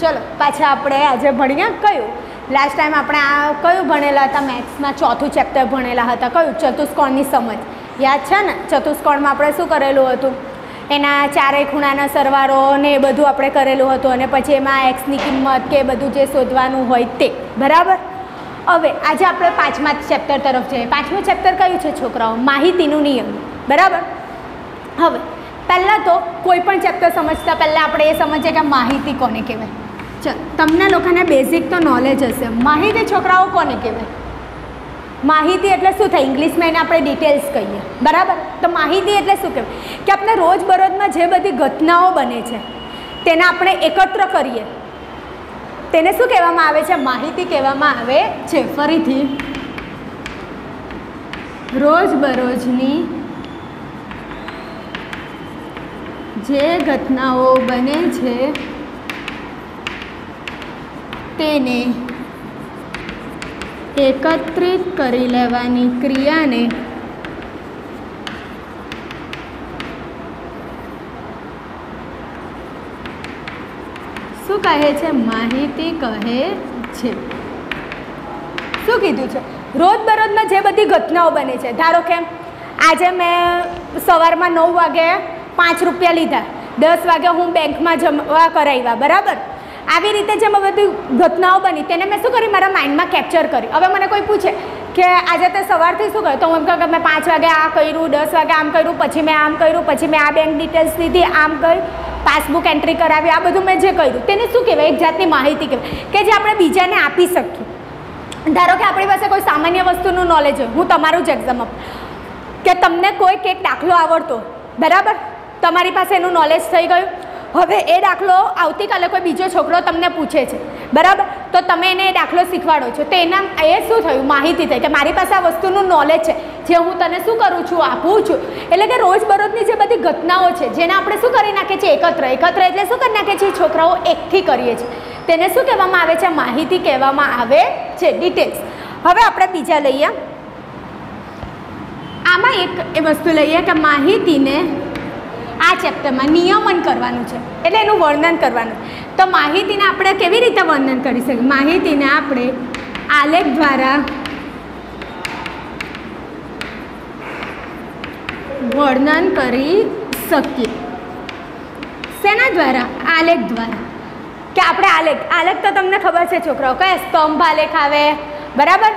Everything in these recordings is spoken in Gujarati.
ચલો, પાછા આપણે આજે ભણ્યા કયું? લાસ્ટ ટાઈમ આપણે આ કયું ભણેલા હતા? મેથ્સમાં ચોથું ચેપ્ટર ભણેલા હતા. કયું? ચતુષ્કોણની સમજ. યાદ છે ને? ચતુષ્કોણમાં આપણે શું કરેલું હતું? એના ચારેય ખૂણાના સરવારો ને એ બધું આપણે કરેલું હતું અને પછી એમાં એક્સની કિંમત કે બધું જે શોધવાનું હોય તે. બરાબર? હવે, આજે આપણે પાંચમા ચેપ્ટર તરફ જઈએ. પાંચમું ચેપ્ટર કયું છે, છોકરાઓ? માહિતીનું નિયમ. બરાબર? હવે, પહેલાં તો કોઈ પણ ચેપ્ટર સમજતા પહેલાં આપણે એ સમજીએ કે માહિતી કોને કહેવાય? તમને લોકોને બેઝિક તો નોલેજ હશે. માહિતી છોકરાઓ કોને કહેવાય? માહિતી એટલે શું થાય? ઇંગ્લિશમાં એને આપણે ડિટેલ્સ કહીએ. બરાબર? તો માહિતી એટલે શું કહેવાય? કે આપણે રોજબરોજમાં જે બધી ઘટનાઓ બને છે, તેને આપણે એકત્ર કરીએ. તેને શું કહેવામાં આવે છે? માહિતી કહેવામાં આવે છે. ફરીથી. રોજબરોજની જે ઘટનાઓ બને છે તેને એકત્રિત કરી લેવાની ક્રિયાને શું કહે છે? માહિતી કહે છે. શું કીધું છે? રોજબરોજમાં જે બધી ઘટનાઓ બને છે, ધારો કે આજે મેં સવારમાં નવ વાગે પાંચ રૂપિયા લીધા, દસ વાગે હું બેંકમાં જમવા કરાવ્યા, બરાબર? આવી રીતે જે મેં બધી ઘટનાઓ બની તેને મેં શું કર્યું? મારા માઇન્ડમાં કેપ્ચર કરી હવે મને કોઈ પૂછે કે આજે તે સવારથી શું કર્યું? તો હું એમ કહું મેં પાંચ વાગે આ કર્યું, દસ વાગે આમ કર્યું, પછી મેં આમ કર્યું, પછી મેં આ બેંક ડિટેલ્સ લીધી, આમ કર્યું પાસબુક એન્ટ્રી કરાવી, આ બધું મેં જે કર્યું, તેને શું કહેવાય? એક જાતની માહિતી કહેવાય કે જે આપણે બીજાને આપી શકીએ. ધારો કે આપણી પાસે કોઈ સામાન્ય વસ્તુનું નોલેજ હોય, હું તમારું જ એક્ઝામ આપું. કે તમને કોઈ એક દાખલો આવડતો બરાબર? તમારી પાસે એનું નોલેજ થઈ ગયું હવે એ દાખલો આવતીકાલે કોઈ બીજો છોકરો તમને પૂછે છે. બરાબર? તો તમે એને એ દાખલો શીખવાડો છો. તો એના એ શું થયું? માહિતી થઈ કે મારી પાસે આ વસ્તુનું નોલેજ છે, જે હું તને શું કરું છું, આપું છું. એટલે કે રોજબરોજની જે બધી ઘટનાઓ છે, જેને આપણે શું કરી નાખીએ છીએ? એકત્ર. એકત્ર એટલે શું કરી નાખીએ છીએ? છોકરાઓ એકથી કરીએ છીએ. તેને શું કહેવામાં આવે છે? માહિતી કહેવામાં આવે છે. ડિટેલ્સ હવે આપણે બીજા લઈએ. આમાં એક એ વસ્તુ લઈએ કે માહિતીને આ ચેપ્ટરમાં નિયમન કરવાનું છે, એટલે એનું વર્ણન કરવાનું. તો માહિતીને આપણે કેવી રીતે વર્ણન કરી શકીએ? માહિતીને આપણે આલેખ દ્વારા વર્ણન કરી શકીએ. શેના દ્વારા? આલેખ દ્વારા. કે આપણે આલેખ આલેખ તો તમને ખબર છે છોકરાઓ, કયા સ્તંભ આલેખ આવે? બરાબર?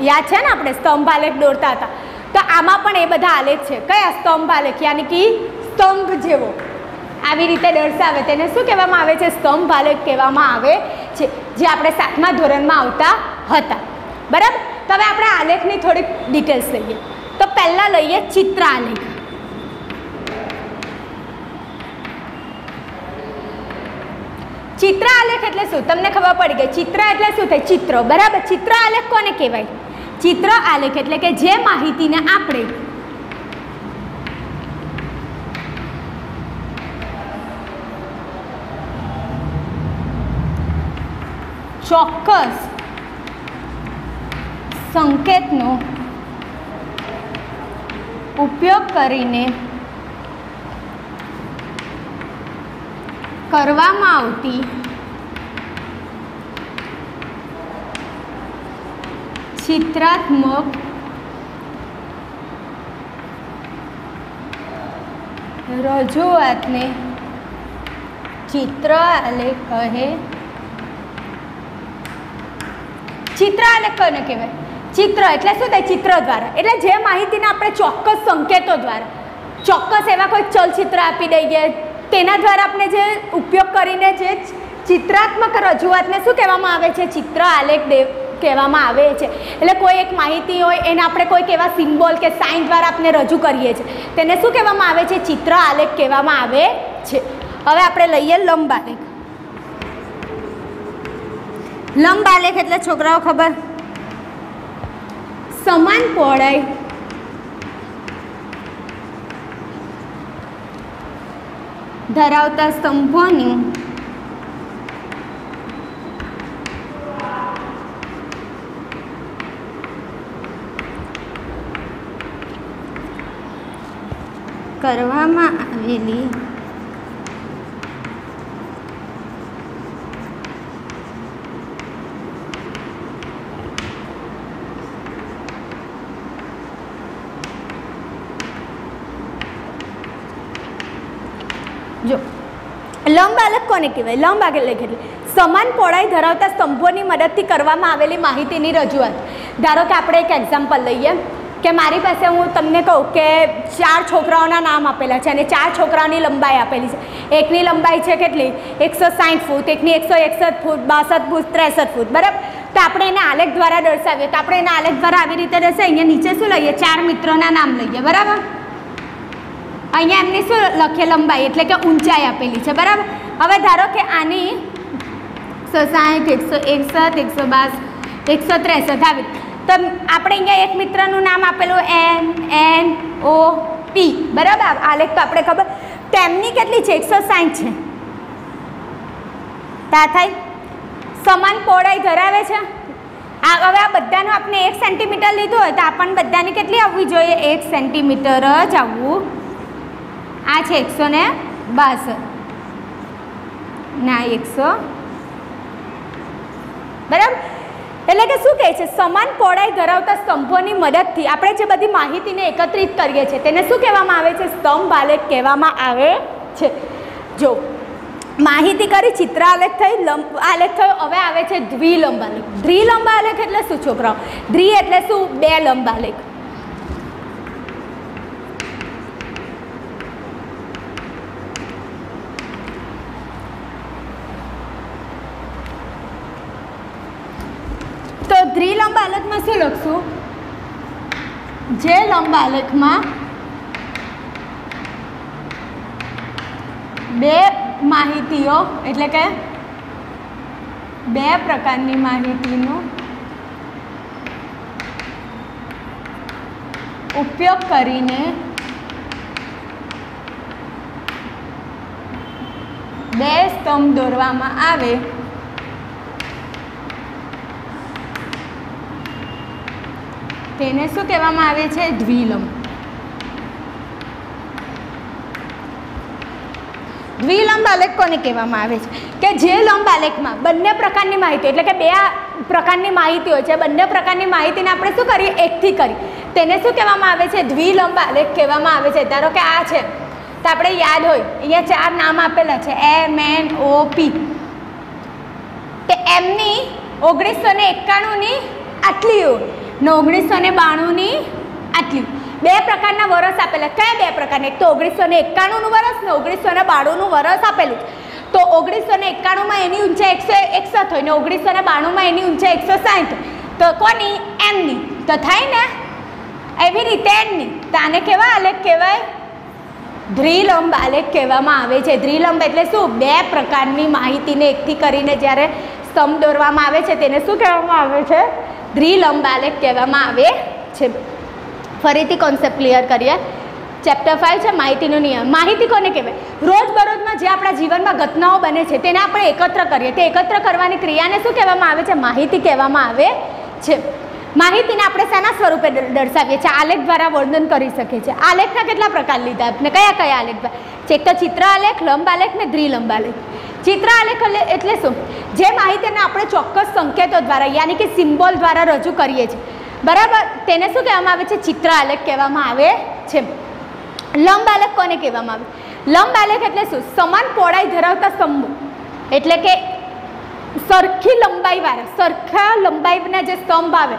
યાદ છે ને આપણે? સ્તંભ આલેખ દોરતા હતા. તો આમાં પણ એ બધા આલેખ છે. કયા સ્તંભ આલેખ? યાની કે સ્તંભ જેવો. આવી રીતે દર્શાવે તેને શું કહેવામાં આવે છે? સ્તંભ આલેખ કહેવામાં આવે છે, જે આપણે સાતમા ધોરણમાં આવતા હતા. બરાબર? તો હવે આપણે આલેખની થોડીક ડિટેલ્સ લઈએ. તો પહેલાં લઈએ ચિત્ર આલેખ ચિત્ર આલેખ એટલે શું? તમને ખબર પડી ગઈ. ચિત્ર એટલે શું થાય? ચિત્ર. બરાબર? ચિત્ર આલેખ કોને કહેવાય? ચિત્ર આલેખ એટલે કે જે માહિતીને આપણે ચોક્કસ સંકેતનો ઉપયોગ કરીને કરવામાં આવતી ચિત્રાત્મક રજૂઆતને ચિત્ર આલેખ કહે ચિત્ર આલેખ કોને કહેવાય. ચિત્ર એટલે શું થાય? ચિત્ર દ્વારા. એટલે જે માહિતીને આપણે ચોક્કસ સંકેતો દ્વારા, ચોક્કસ એવા કોઈ ચલચિત્ર આપી દઈએ, તેના દ્વારા આપણે જે ઉપયોગ કરીને જે ચિત્રાત્મક રજૂઆતને શું કહેવામાં આવે છે? ચિત્ર આલેખ દેવ કહેવામાં આવે છે. એટલે કોઈ એક માહિતી હોય, એને આપણે કોઈક એવા સિમ્બોલ કે સાઇન દ્વારા આપણે રજૂ કરીએ છીએ. તેને શું કહેવામાં આવે છે? ચિત્ર આલેખ કહેવામાં આવે છે. હવે આપણે લઈએ લંબ આલેખ લંબ આલેખ એટલે છોકરાઓ ખબર? સમાન પહોળાઈ. ધરાવતા સ્તંભોની કરવામાં આવેલી લંબ આલેખ કોને કહેવાય? લંબ આલેખ એટલે સમાન પહોળાઈ ધરાવતા સ્તંભોની મદદથી કરવામાં આવેલી માહિતીની રજૂઆત. ધારો કે આપણે એક એક્ઝામ્પલ લઈએ, કે મારી પાસે હું તમને કહું કે ચાર છોકરાઓના નામ આપેલા છે અને ચાર છોકરાઓની લંબાઈ આપેલી છે. એકની લંબાઈ છે કેટલી? એકસો સાઠ ફૂટ, એકની એકસો એકસઠ ફૂટ, બાસઠ ફૂટ, ત્રેસઠ ફૂટ, બરાબર? તો આપણે એને આલેખ દ્વારા દર્શાવીએ. તો આપણે એના આલેખ દ્વારા આવી રીતે દર્શાવીએ. અહીંયા નીચે શું લઈએ? ચાર મિત્રોના નામ લઈએ, બરાબર? અહીંયા એમની શું લખીએ લંબાઈ એટલે કે ઊંચાઈ આપેલી છે, બરાબર? હવે ધારો કે આની એકસો સાઠ એકસો એકસઠ, એકસો બાસ એકસો ત્રેસઠ, આવી તો આપણે અહીંયા એક મિત્રનું નામ આપેલું એન એન, ઓ, પી, બરાબર? આલેખ તો આપણે ખબર. તો એમની કેટલી છે? એકસો સાઠ છે. તા થાય. સમાન પહોળાઈ ધરાવે છે. આ હવે આ બધાનું આપણે એક સેન્ટીમીટર લીધું હોય તો આપણને બધાની કેટલી આવવી જોઈએ? એક સેન્ટીમીટર જ આવવું આ છે એકસો ને બાસઠ. ના, એકસો. બરાબર? એટલે કે શું કહે છે? સમાન પહોળાઈ ધરાવતા સ્તંભોની મદદથી આપણે જે બધી માહિતીને એકત્રિત કરીએ છીએ, તેને શું કહેવામાં આવે છે? સ્તંભ આલેખ કહેવામાં આવે છે. જો, માહિતી કરી ચિત્ર આલેખ થઈ, લંબ આલેખ થયો, હવે આવે છે દ્વિલંબ આલેખ એટલે શું, છોકરાઓ? દ્વિ એટલે શું? બે લંબ આલેખ તો દ્વિલંબ આલેખમાં શું લખશું આલેખમાં બે માહિતીઓ એટલે કે બે પ્રકારની માહિતીનું ઉપયોગ કરીને બે સ્તંભ દોરવામાં આવે. તેને શું કહેવામાં આવે છે? દ્વિલંબ. દ્વિલંબ આલેખ કોને કહેવામાં આવે છે? કે જે લંબ આલેખમાં બંને પ્રકારની માહિતી, એટલે કે બે પ્રકારની માહિતી હોય છે બંને પ્રકારની માહિતીને આપણે શું કરીએ? એકથી કરી તેને શું કહેવામાં આવે છે? દ્વિલંબ આલેખ કહેવામાં આવે છે. ધારો કે આ છે. તો આપણે યાદ હોય, અહીંયા ચાર નામ આપેલા છે. M, N, O, P. કે એમની ઓગણીસો ને એકાણુંની આટલી ને ઓગણીસો ને બાણુંની આટલી. બે પ્રકારના વરસ આપેલા. કયા બે પ્રકારના? એક તો ઓગણીસો ને એકાણુંનું વરસ ને ઓગણીસો ને બાણુંનું વરસ આપેલું. તો ઓગણીસો ને એકાણુંમાં એની ઊંચાઈ એકસો એકસઠ હોય ને ઓગણીસો ને બાણુંમાં એની ઊંચાઈ એકસો સાઠ તો કોની? એમની. તો થાય ને? એવી રીતે એમની. તો આને કેવા આલેખ કહેવાય? ધ્રિલંબ આલેખ કહેવામાં આવે છે. ધ્રિલંબ એટલે શું? બે પ્રકારની માહિતીને એકથી કરીને જ્યારે સ્તંભ દોરવામાં આવે છે, તેને શું કહેવામાં આવે છે? દ્વિલંબ આલેખ કહેવામાં આવે છે. ફરીથી કોન્સેપ્ટ ક્લિયર કરીએ. ચેપ્ટર ફાઇવ છે, માહિતીનો નિયમ. માહિતી કોને કહેવાય? રોજબરોજમાં જે આપણા જીવનમાં ઘટનાઓ બને છે, તેને આપણે એકત્ર કરીએ. તે એકત્ર કરવાની ક્રિયાને શું કહેવામાં આવે છે? માહિતી કહેવામાં આવે છે. માહિતીને આપણે શાના સ્વરૂપે દર્શાવીએ છીએ. આલેખ દ્વારા વર્ણન કરી શકીએ છીએ. આલેખના કેટલા પ્રકાર લીધા? આપણે કયા કયા આલેખ? એક તો ચિત્ર આલેખ, લંબ આલેખ ને દ્વિલંબ આલેખ ચિત્ર આલેખ એટલે- શું? જે માહિતીને આપણે ચોક્કસ સંકેતો દ્વારા, યાની કે સિમ્બોલ દ્વારા રજૂ કરીએ છીએ. બરાબર? તેને શું કહેવામાં આવે છે? ચિત્ર આલેખ કહેવામાં આવે છે. લંબ આલેખ કોને કહેવામાં આવે? લંબ આલેખ એટલે શું? સમાન પહોળાઈ ધરાવતા સ્તંભો. એટલે કે સરખી લંબાઈવાળા સરખા લંબાઈના જે સ્તંભ આવે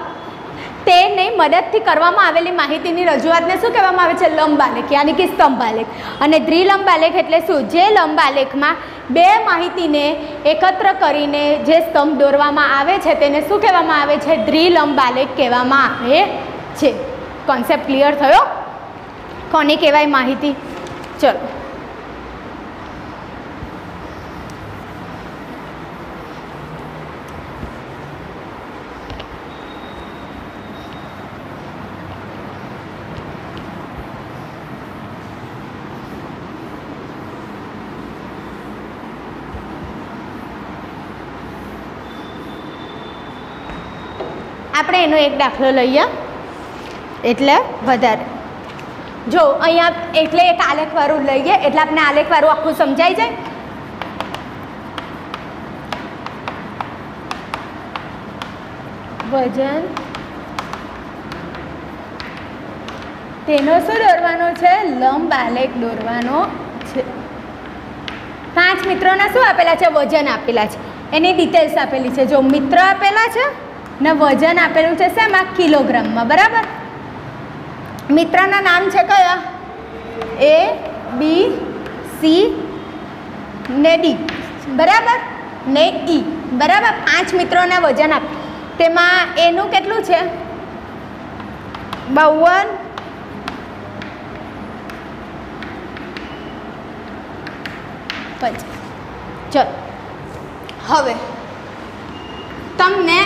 તેની મદદથી કરવામાં આવેલી માહિતીની રજૂઆતને શું કહેવામાં આવે છે? લંબાલેખ યાની કે સ્તંભાલેખ અને દ્વિલંબાલેખ એટલે શું? જે લંબાલેખમાં બે માહિતીને એકત્ર કરીને જે સ્તંભ દોરવામાં આવે છે, તેને શું કહેવામાં આવે છે? દ્વિલંબ આલેખ કહેવામાં આવે છે. કોન્સેપ્ટ ક્લિયર થયો? કોને કહેવાય માહિતી? ચલો. આપણે એનો એક દાખલો લઈએ. એટલે વધારે. જો, અહીંયા એટલે એક આલેખવાળું લઈએ, એટલે આપણે આલેખવાળું આખું સમજાઈ જાય. વજન. તેનો શું દોરવાનો છે? લંબ આલેખ દોરવાનો છે. પાંચ મિત્રોના શું આપેલા છે? વજન આપેલા છે. એની ડિટેલ્સ આપેલી છે. જો મિત્ર આપેલા છે ને વજન આપેલું છે શેમાં? કિલોગ્રામમાં, બરાબર? મિત્રના નામ છે કયા? એ, બી, સી ને ડી. બરાબર? ને ઈ. બરાબર? પાંચ મિત્રોને વજન આપ તેમાં એનું કેટલું છે? બાવન. પચાસ. ચલો. હવે, તમને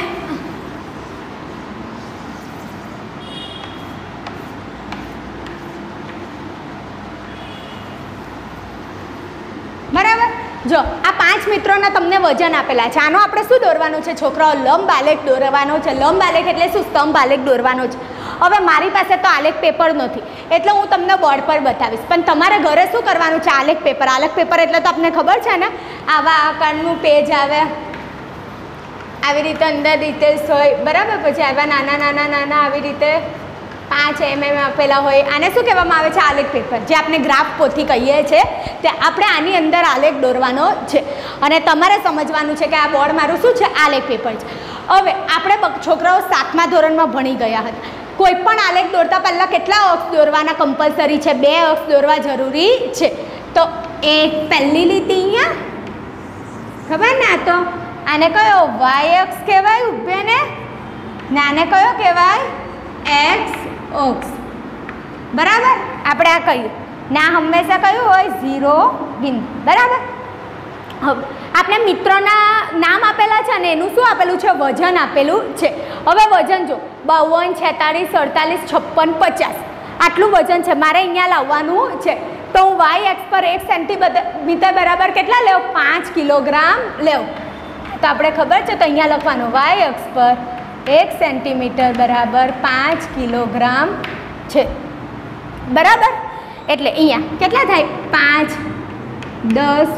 બરાબર જો, આ પાંચ મિત્રોના તમને વજન આપેલા છે. આનો આપણે શું દોરવાનું છે? છોકરાઓ, લંબ આલેખ દોરવાનો છે. લંબ આલેખ એટલે શું? સ્તંભ આલેખ દોરવાનો છે. હવે મારી પાસે તો આલેખ પેપર નથી એટલે હું તમને બોર્ડ પર બતાવીશ. પણ તમારે ઘરે શું કરવાનું છે? આલેખ પેપર. આલેખ પેપર એટલે તો આપને ખબર છે ને? આવા આકારનું પેજ આવે. આવી રીતે અંદર ડિટેલ્સ હોય. બરાબર? પછી આવા નાના નાના નાના, આવી રીતે પાંચ એમએમ આપેલા હોય. આને શું કહેવામાં આવે છે? આલેખ પેપર. જે આપણે ગ્રાફ પોથી કહીએ છીએ, તે આપણે આની અંદર આલેખ દોરવાનો છે. અને તમારે સમજવાનું છે કે આ બોર્ડ મારું શું છે? આલેખ પેપર છે. હવે, આપણે છોકરાઓ સાતમા ધોરણમાં ભણી ગયા હતા. કોઈ પણ આલેખ દોરતા પહેલાં કેટલા અક્ષ દોરવાના કમ્પલસરી છે? બે અક્ષ દોરવા જરૂરી છે. તો એ પહેલી લીટી અહીંયા. ખબર ને આ તો? આને કયો? વાય અક્ષ કહેવાય? ઊભે ને? ને આને કયો કહેવાય? એક્સ અક્ષ બરાબર? આપણે આ કહ્યું ના હંમેશા કયું હોય? ઝીરો બિંદુ. બરાબર? હવે આપણે મિત્રોના નામ આપેલા છે અને એનું શું આપેલું છે? વજન આપેલું છે. હવે વજન જો, બાવન, છેતાળીસ, અડતાલીસ, છપ્પન, પચાસ. આટલું વજન છે. મારે અહીંયા લાવવાનું છે. તો હું વાય એક્સ પર એક સેન્ટીમીટર બરાબર કેટલા લેવ? પાંચ કિલોગ્રામ લેવ. તો આપણે ખબર છે? તો અહીંયા લખવાનું વાય એક્સ પર એક સેન્ટીમીટર બરાબર પાંચ કિલોગ્રામ છે. બરાબર? એટલે અહીંયા કેટલા થાય? પાંચ, દસ,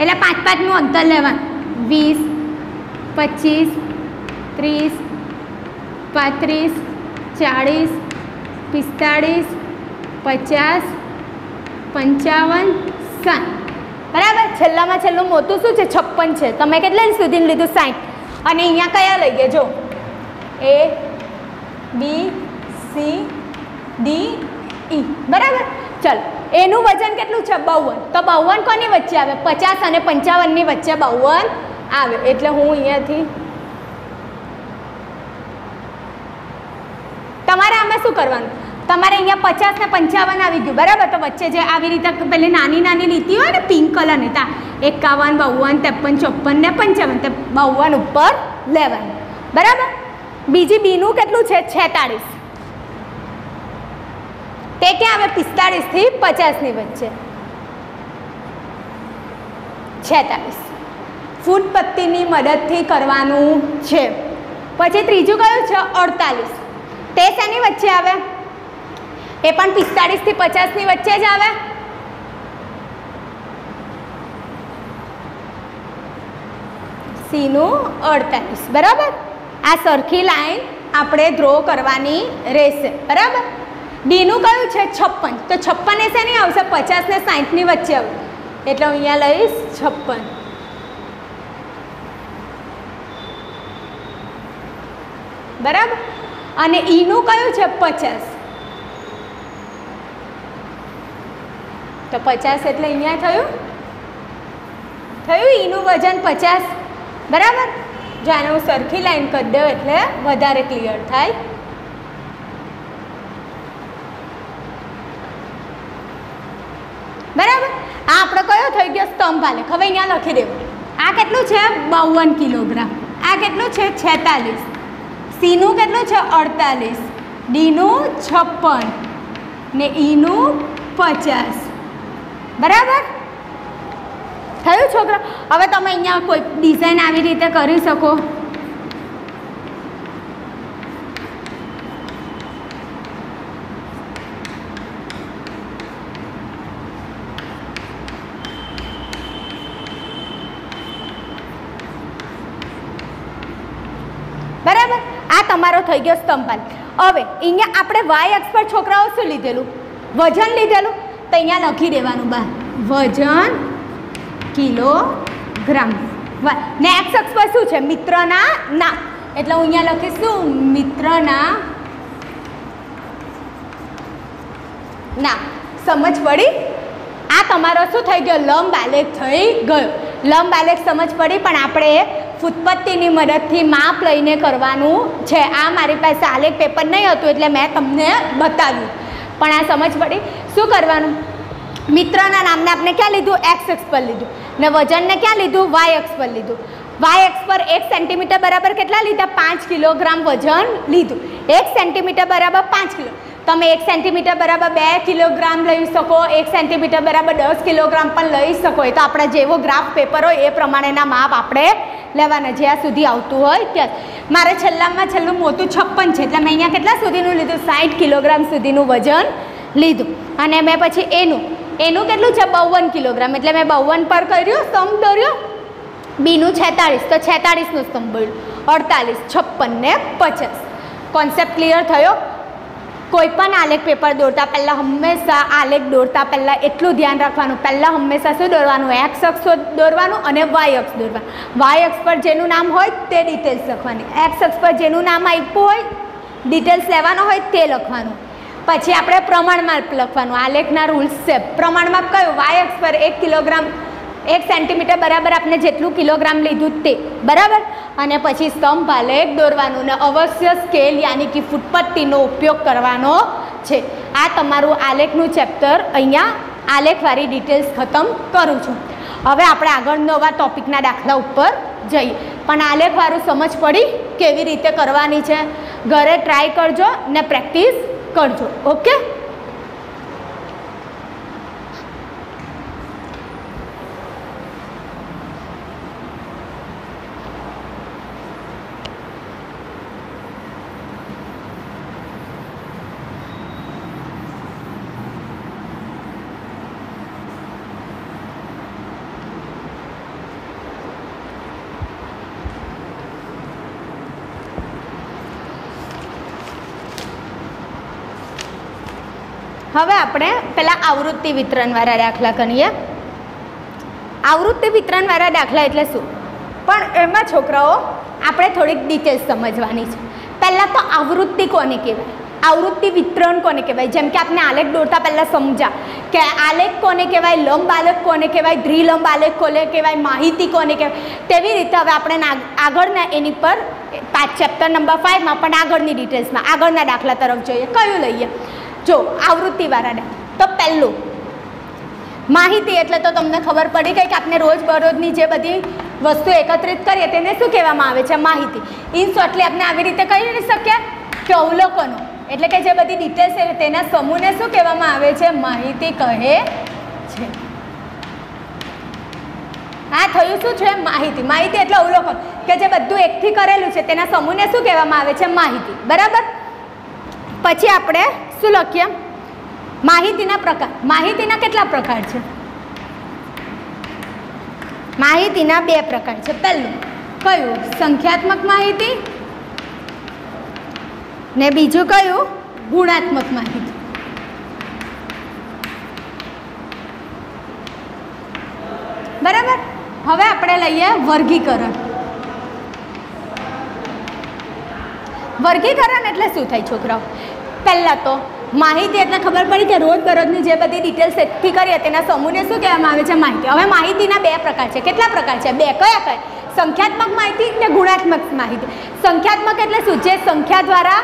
એટલે પાંચ પાંચનું અંતર લેવાનું. વીસ, પચીસ, ત્રીસ, પાંત્રીસ, ચાળીસ, પિસ્તાળીસ, પચાસ, પંચાવન, સાઠ. બરાબર? છેલ્લામાં છેલ્લું મોટું શું છે? છપ્પન છે. તમે કેટલા સુધી લીધું? સાઠ. અને અહીંયા કયા લઈ ગયા? જો. એ બી સી ડી ઈ બરાબર? ચાલો. એનું વજન કેટલું છે? બાવન. તો બાવન કોની વચ્ચે આવે? પચાસ અને પંચાવનની વચ્ચે બાવન આવે. એટલે હું અહીંયાથી તમારે આમાં શું કરવાનું? તમારે અહીંયા પચાસ ને પંચાવન આવી ગયું. બરાબર? તો વચ્ચે જે આવી રીતે પેલી નાની નાની લીટી હોય ને, પિંક કલરની તા. એકાવન, બાવન, ત્રેપન, ચોપન ને પંચાવન. તે બાવન ઉપર લેવાનું બરાબર? બીજી બીનું કેટલું છે? છેતાળીસ. તે ક્યાં આવે? પિસ્તાળીસથી પચાસની વચ્ચે. છેતાળીસ. ફૂટ પત્તીની મદદથી કરવાનું છે. પછી ત્રીજું કયું છે? અડતાલીસ. તે શેની વચ્ચે આવે? એ પણ પિસ્તાળીસથી પચાસની વચ્ચે જ આવે. સીનું અડતાલીસ, બરાબર? આ સરખી લાઈન આપણે ડ્રો કરવાની રહેશે, બરાબર? ડીનું કયું છે? છપ્પન. તો છપ્પન એ શેની આવશે? પચાસ ને સાઠની વચ્ચે આવે એટલે હું અહીંયા લઈશ છપ્પન. બરાબર? અને ઈનું કયું છે? પચાસ. તો પચાસ એટલે અહીંયા થયું? થયું ઈનું વજન પચાસ. બરાબર? જો આને હું સરખી લાઈન કરી દઉં એટલે વધારે ક્લિયર થાય. બરાબર? આ આપણો કયો થઈ ગયો સ્તંભ આલેખ? હવે અહીંયા લખી દેવું. આ કેટલું છે? બાવન કિલોગ્રામ. આ કેટલું છે? છેતાલીસ. સીનું કેટલું છે? અડતાલીસ. ડીનું છપ્પન. ને ઈનું પચાસ. બરાબર? થયું છોકરા? હવે તમે અહીંયા કોઈ ડિઝાઇન આવી રીતે કરી શકો. બરાબર? આ તમારો થઈ ગયો સ્તંભાલ હવે, અહીંયા આપણે વાય અક્ષ પર છોકરાઓ શું લીધેલું? વજન લીધેલું? તો અહીંયા લખી દેવાનું બા વજન કિલોગ્રામ વા- ને એક્સ અક્ષ પર શું છે? મિત્રના નામ. એટલે હું અહીંયા લખીશું, મિત્રના ના સમજ પડી? આ તમારો શું થઈ ગયો? લંબ આલેખ થઈ ગયો. લંબ આલેખ સમજ પડી, પણ આપણે ફૂટપત્તિની મદદથી માપ લઈને કરવાનું છે. આ મારી પાસે આલેખ પેપર નહીં હતું, એટલે મેં તમને બતાવ્યું. પણ આ સમજ પડી. શું કરવાનું? મિત્રના નામને આપણે ક્યાં લીધું? એક્સ એક્સ પર લીધું. ને વજનને ક્યાં લીધું? વાય એક્સ પર લીધું. વાય એક્સ પર એક સેન્ટીમીટર બરાબર કેટલા લીધા? પાંચ કિલોગ્રામ વજન લીધું. એક સેન્ટીમીટર બરાબર પાંચ કિલો. તમે એક સેન્ટીમીટર બરાબર બે કિલોગ્રામ લઈ શકો, એક સેન્ટીમીટર બરાબર દસ કિલોગ્રામ પણ લઈ શકો. એ તો આપણા જેવો ગ્રાફ પેપર હોય, એ પ્રમાણેના માપ આપણે લેવાના જ્યાં સુધી આવતું હોય ત્યાં. મારે છેલ્લામાં છેલ્લું મોટું છપ્પન છે, એટલે મેં અહીંયા કેટલા સુધીનું લીધું? સાઠ કિલોગ્રામ સુધીનું વજન લીધું. અને મેં પછી એનું એનું કેટલું છે? બાવન કિલોગ્રામ. એટલે મેં બાવન પર કર્યું, સ્તંભ દોર્યો. બીનું છેતાળીસ. તો છેતાળીસનું સ્તંભ બોલ્યું અડતાલીસ, છપ્પન ને પચાસ. કોન્સેપ્ટ ક્લિયર થયો? કોઈ પણ આલેખ પેપર દોરતા પહેલાં હંમેશા આલેખ દોરતા પહેલાં એટલું ધ્યાન રાખવાનું. પહેલાં હંમેશા શું દોરવાનું? એક્સ અક્ષ દોરવાનું અને વાય અક્ષ દોરવાનું. વાય અક્ષ પર જેનું નામ હોય તે ડિટેલ્સ લખવાની. એક્સ અક્ષ પર જેનું નામ આપ્યું હોય ડિટેલ્સ લેવાનો હોય તે લખવાનું. પછી આપણે પ્રમાણમાં લખવાનું. આલેખના રૂલ્સ છે. પ્રમાણમાં કયું? વાય અક્ષ પર એક કિલોગ્રામ એક સેન્ટીમીટર બરાબર આપણે જેટલું કિલોગ્રામ લીધું તે. બરાબર? અને પછી સ્તંભ આલેખ દોરવાનું ને અવશ્ય સ્કેલ યાની કે ફૂટપટ્ટીનો ઉપયોગ કરવાનો છે. આ તમારું આલેખનું ચેપ્ટર. અહીંયા આલેખવાળી ડિટેલ્સ ખતમ કરું છું. હવે આપણે આગળ નવા ટોપિકના દાખલા ઉપર જઈએ. પણ આલેખવાળું સમજ પડી કેવી રીતે કરવાની છે? ઘરે ટ્રાય કરજો ને પ્રેક્ટિસ કરજો. ઓકે હવે આપણે પહેલાં આવૃત્તિ વિતરણવાળા દાખલા કરીએ આવૃત્તિ વિતરણવાળા દાખલા એટલે શું? પણ એમાં છોકરાઓ, આપણે થોડીક ડિટેલ્સ સમજવાની છે. પહેલાં તો આવૃત્તિ કોને કહેવાય? આવૃત્તિ વિતરણ કોને કહેવાય? જેમ કે આપણે આલેખ દોરતા પહેલાં સમજા કે આલેખ કોને કહેવાય, લંબ આલેખ કોને કહેવાય, દ્વિલંબ આલેખ કોને કહેવાય, માહિતી કોને કહેવાય? તેવી રીતે હવે આપણે આગળના એની પર, પાંચ ચેપ્ટર નંબર ફાઇવમાં પણ આગળની ડિટેલ્સમાં આગળના દાખલા તરફ જોઈએ. કયું લઈએ? જો, આવૃત્તિવાળાને. તો પહેલું, માહિતી એટલે તો તમને ખબર પડી ગઈ કે આપણે રોજબરોજની જે બધી વસ્તુ એકત્રિત કરીએ તેને શું કહેવામાં આવે છે? માહિતી. ઇન શોર્ટલી આપણે આવી રીતે કહી શકીએ કે અવલોકનો. એટલે કે જે બધી ડિટેલ્સ છે તેના સમૂહને શું કહેવામાં આવે છે? માહિતી કહે છે. આ થયું શું છે? માહિતી. માહિતી એટલે અવલોકન. કે જે બધું એકથી કરેલું છે તેના સમૂહને શું કહેવામાં આવે છે? માહિતી. બરાબર? પછી આપણે શું લખીએ માહિતીના પ્રકાર, માહિતીના કેટલા પ્રકાર છે? માહિતીના બે પ્રકાર છે. પહેલું, કયું? સંખ્યાત્મક માહિતી ને બીજું કયું? ગુણાત્મક માહિતી. બરાબર? હવે આપણે લઈએ વર્ગીકરણ. વર્ગીકરણ એટલે શું થાય, છોકરાઓ? પહેલાં તો માહિતી એટલે ખબર પડી કે રોજબરોજની જે બધી ડિટેલ્સ એકઠી કરીએ તેના સમૂહને શું કહેવામાં આવે છે માહિતી? હવે માહિતીના બે પ્રકાર છે. કેટલા પ્રકાર છે? બે કયા કયા? સંખ્યાત્મક માહિતી ને ગુણાત્મક માહિતી. સંખ્યાત્મક એટલે શું? જે સંખ્યા દ્વારા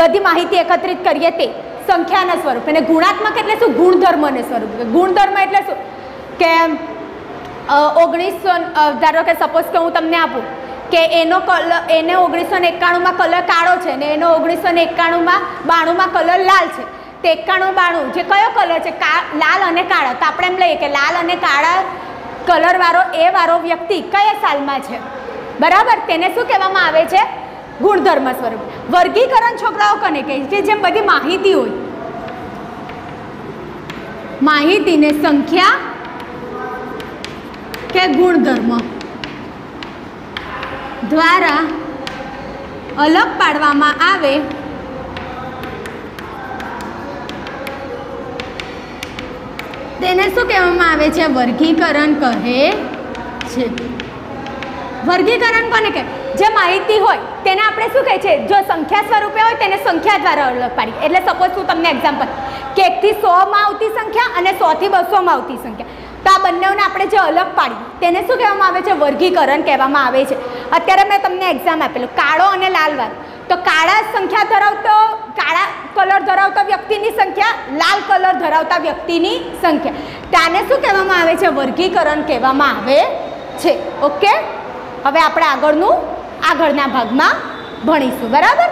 બધી માહિતી એકત્રિત કરીએ તે સંખ્યાના સ્વરૂપ. અને ગુણાત્મક એટલે શું? ગુણધર્મને સ્વરૂપ. ગુણધર્મ એટલે શું? કે ઓગણીસો ધારો કે સપોઝ કે હું તમને આપું કે એનો કલર, એને ઓગણીસો ને એકાણુંમાં કલર કાળો છે ને એનો ઓગણીસો ને એકાણુંમાં બાણુંમાં કલર લાલ છે. તે એકાણું બાણું જે કયો કલર છે? લાલ અને કાળા. તો આપણે એમ લઈએ કે લાલ અને કાળા કલરવાળો એ વાળો વ્યક્તિ કયા સાલમાં છે? બરાબર? તેને શું કહેવામાં આવે છે? ગુણધર્મ સ્વરૂપ. વર્ગીકરણ છોકરાઓ કને કહે છે? જેમ બધી માહિતી હોય. માહિતીને સંખ્યા કે ગુણધર્મ? દ્વારા અલગ પાડવામાં આવે. તેને શું કહેવામાં આવે છે? વર્ગીકરણ કહે છે. વર્ગીકરણ કોને કહે? જે માહિતી હોય, તેને આપણે શું કહે છે? જો સંખ્યા સ્વરૂપે હોય, તેને સંખ્યા દ્વારા અલગ પાડી એટલે સપોઝ હું તમને એક્ઝામ્પલ કે એકથી સોમાં આવતી સંખ્યા અને સોથી બસોમાં આવતી સંખ્યા. તો આ બંનેઓને આપણે જે અલગ પાડી તેને શું કહેવામાં આવે છે? વર્ગીકરણ કહેવામાં આવે છે. અત્યારે મેં તમને એક્ઝામ આપેલું, કાળો અને લાલ વાર તો કાળા સંખ્યા ધરાવતો, કાળા કલર ધરાવતા વ્યક્તિની સંખ્યા, લાલ કલર ધરાવતા વ્યક્તિની સંખ્યા. તાને શું કહેવામાં આવે છે? વર્ગીકરણ કહેવામાં આવે છે. ઓકે? હવે આપણે આગળનું, આગળના ભાગમાં ભણીશું. બરાબર?